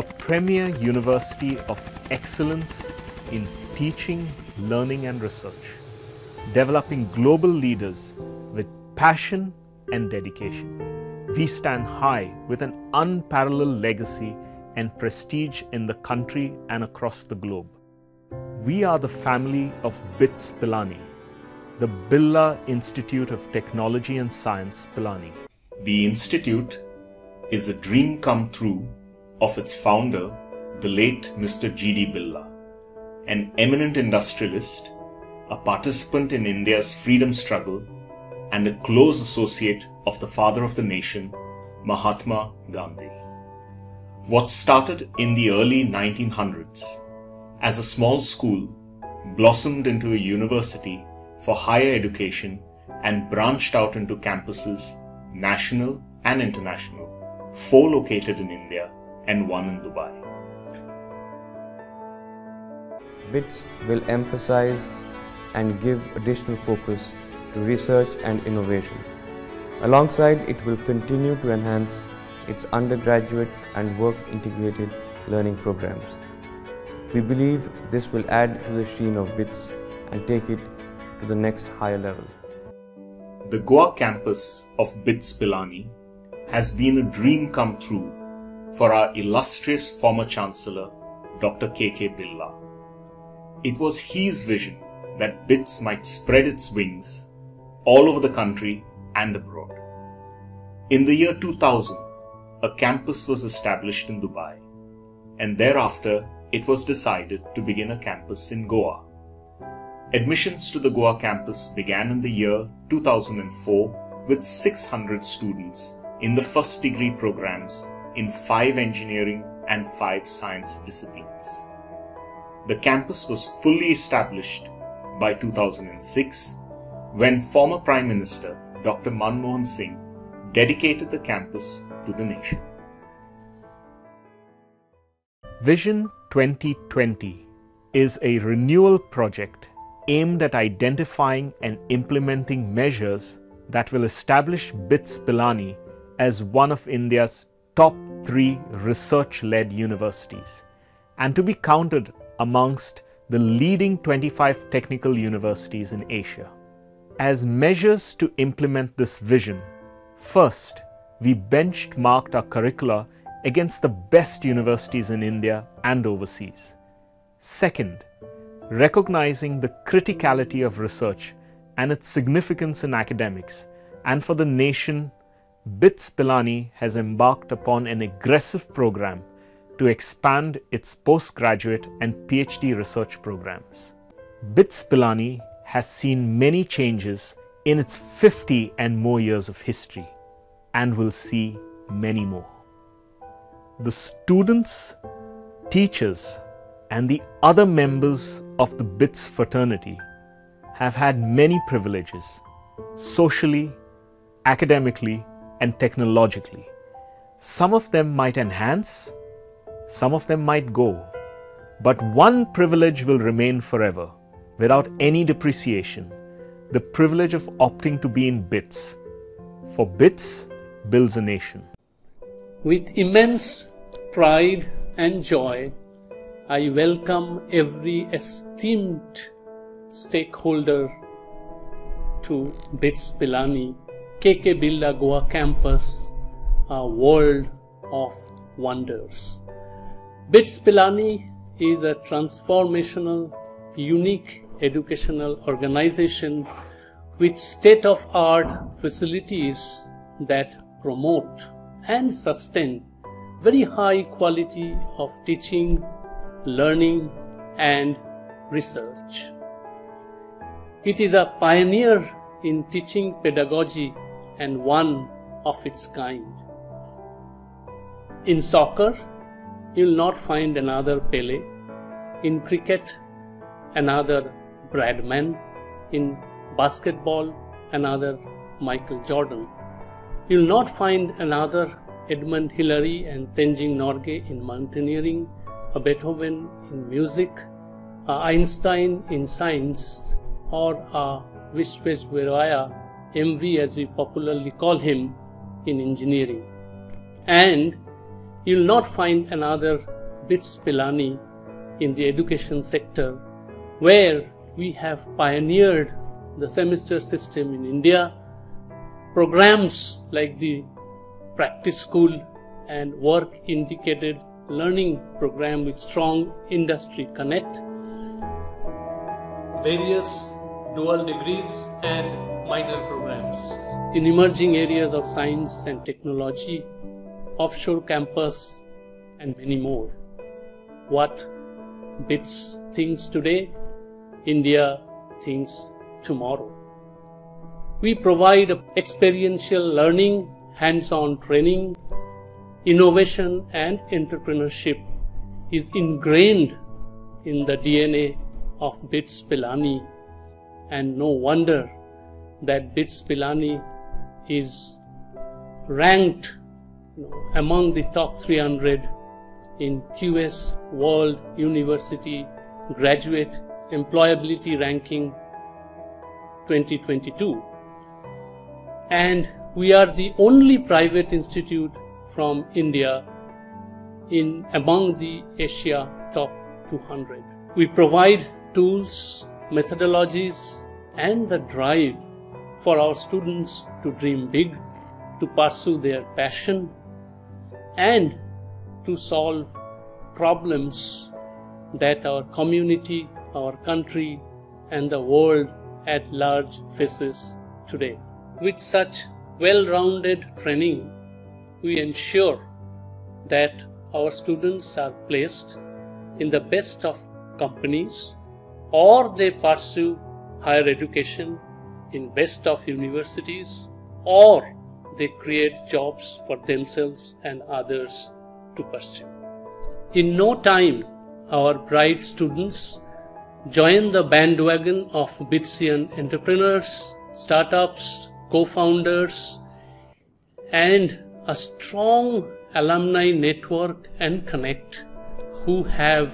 a premier university of excellence in teaching, learning, and research, developing global leaders with passion and dedication. We stand high with an unparalleled legacy and prestige in the country and across the globe. We are the family of BITS Pilani, the Birla Institute of Technology and Science Pilani. The institute is a dream come true of its founder, the late Mr. G.D. Birla, an eminent industrialist, a participant in India's freedom struggle, and a close associate of the father of the nation, Mahatma Gandhi. What started in the early 1900s as a small school blossomed into a university for higher education and branched out into campuses, national and international, four located in India and one in Dubai. BITS will emphasize and give additional focus to research and innovation. Alongside, it will continue to enhance its undergraduate and work integrated learning programs. We believe this will add to the sheen of BITS and take it to the next higher level. The Goa campus of BITS Pilani has been a dream come true for our illustrious former Chancellor, Dr. K.K. Birla. It was his vision that BITS might spread its wings all over the country and abroad. In the year 2000, a campus was established in Dubai, and thereafter it was decided to begin a campus in Goa. Admissions to the Goa campus began in the year 2004 with 600 students in the first degree programs in five engineering and five science disciplines. The campus was fully established by 2006 when former Prime Minister Dr. Manmohan Singh dedicated the campus to the nation. Vision 2020 is a renewal project aimed at identifying and implementing measures that will establish BITS Pilani as one of India's top three research led universities and to be counted amongst the leading 25 technical universities in Asia. As measures to implement this vision, first, we benchmarked our curricula against the best universities in India and overseas. Second, recognizing the criticality of research and its significance in academics and for the nation, BITS Pilani has embarked upon an aggressive program to expand its postgraduate and PhD research programs. BITS Pilani has seen many changes in its 50 and more years of history and will see many more. The students, teachers, and the other members of the BITS fraternity have had many privileges socially, academically, and technologically. Some of them might enhance, some of them might go, but one privilege will remain forever without any depreciation the privilege of opting to be in BITS. For BITS builds a nation. With immense pride and joy, I welcome every esteemed stakeholder to BITS Pilani, KK Birla Goa campus, a world of wonders. BITS Pilani is a transformational, unique educational organization with state of art facilities that promote and sustain very high quality of teaching, learning, and research. It is a pioneer in teaching pedagogy and one of its kind. In soccer, you'll not find another Pele. In cricket, another Bradman. In basketball, another Michael Jordan. You'll not find another Edmund Hillary and Tenzing Norgay in mountaineering, a Beethoven in music, a Einstein in science, or a Visvesvaraya, MV as we popularly call him, in engineering. And You'll not find another BITS Pilani in the education sector where we have pioneered the semester system in India. Programs like the practice school and work integrated learning program with strong industry connect. Various dual degrees and minor programs. In emerging areas of science and technology, offshore campus, and many more. What BITS thinks today, India thinks tomorrow. We provide experiential learning, hands on training, innovation, and entrepreneurship is ingrained in the DNA of BITS Pilani, and no wonder that BITS Pilani is ranked among the top 300 in QS World University Graduate Employability Ranking 2022. And we are the only private institute from India in among the Asia top 200. We provide tools, methodologies, and the drive for our students to dream big, to pursue their passion, and to solve problems that our community, our country, and the world at large faces today. With such well rounded training, we ensure that our students are placed in the best of companies or they pursue higher education in best of universities or they create jobs for themselves and others to pursue. In no time, our bright students join the bandwagon of Bitsian entrepreneurs, startups, co-founders, and a strong alumni network and connect who have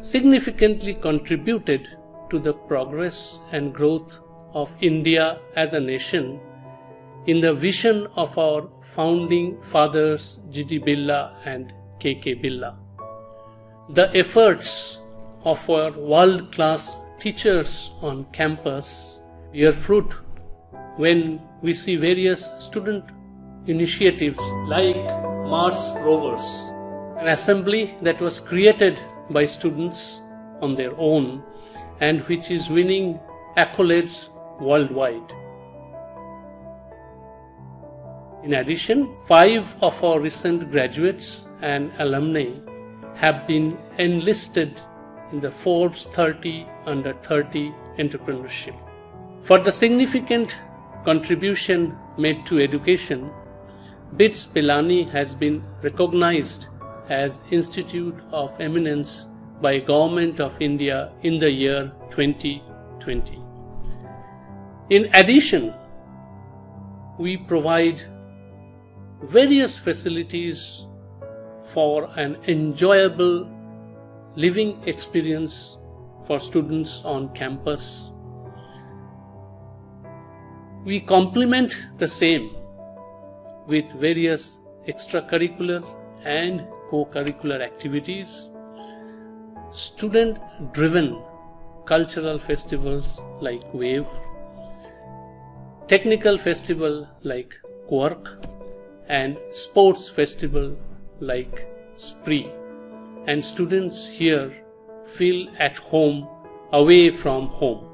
significantly contributed to the progress and growth of India as a nation in the vision of our founding fathers G.D. Birla and K.K. Birla. The efforts of our world class teachers on campus bear fruit when we see various student initiatives like Mars Rovers, an assembly that was created by students on their own and which is winning accolades worldwide. In addition, five of our recent graduates and alumni have been enlisted in the Forbes 30 under 30 entrepreneurship. For the significant contribution made to education, BITS Pilani has been recognized as Institute of Eminence by Government of India in the year 2020. In addition, we provide various facilities for an enjoyable living experience for students on campus. We complement the same with various extracurricular and co-curricular activities, student driven cultural festivals like WAVE, technical festival like Quark, and sports festival like Spree. And students here feel at home away from home.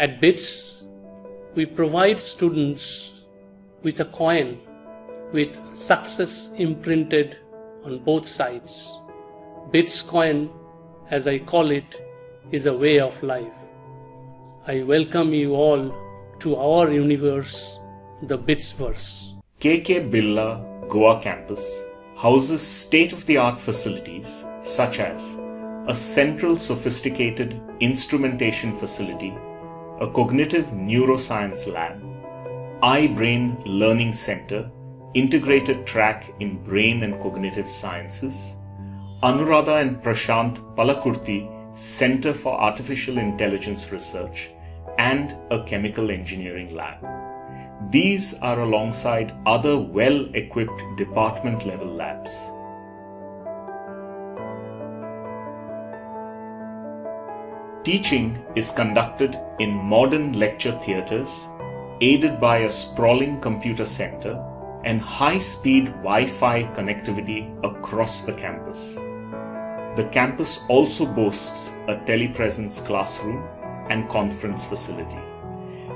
At BITS, we provide students with a coin with success imprinted on both sides. BITS coin, as I call it, is a way of life. I welcome you all to our universe, the BITSverse. KK Birla Goa campus houses state of the art facilities such as a central sophisticated instrumentation facility a cognitive neuroscience lab, iBrain Learning Center, integrated track in brain and cognitive sciences, Anuradha and Prashant Palakurti Center for Artificial Intelligence Research, and a chemical engineering lab. These are alongside other well equipped department level labs. Teaching is conducted in modern lecture theatres, aided by a sprawling computer center and high speed Wi Fi connectivity across the campus. The campus also boasts a telepresence classroom and conference facility,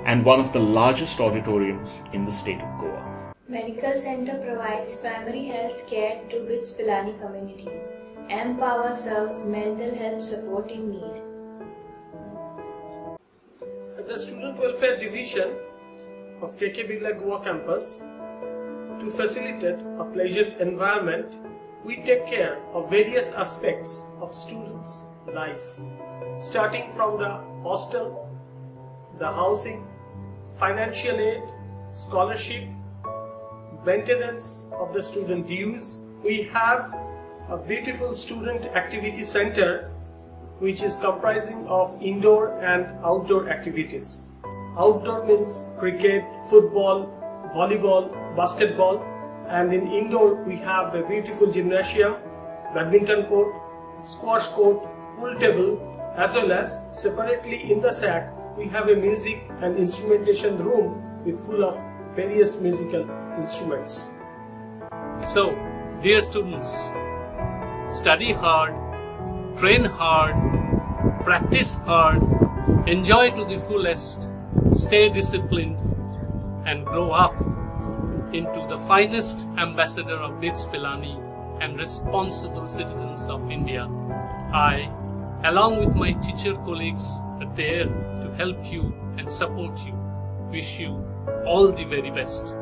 and one of the largest auditoriums in the state of Goa. Medical Center provides primary health care to BITS Pilani community. Empower serves mental health support in need the Student Welfare Division of KK Birla Goa campus to facilitate a pleasant environment we take care of various aspects of students life starting from the hostel the housing financial aid scholarship maintenance of the student dues. We have a beautiful student activity center which is comprising of indoor and outdoor activities. Outdoor means cricket, football, volleyball, basketball and in indoor we have a beautiful gymnasium, badminton court, squash court, pool table as well as separately in the SAC we have a music and instrumentation room with full of various musical instruments. So, dear students, study hard train hard, practice hard, enjoy to the fullest, stay disciplined, and grow up into the finest ambassador of BITS Pilani and responsible citizens of India. I, along with my teacher colleagues, are there to help you and support you. Wish you all the very best.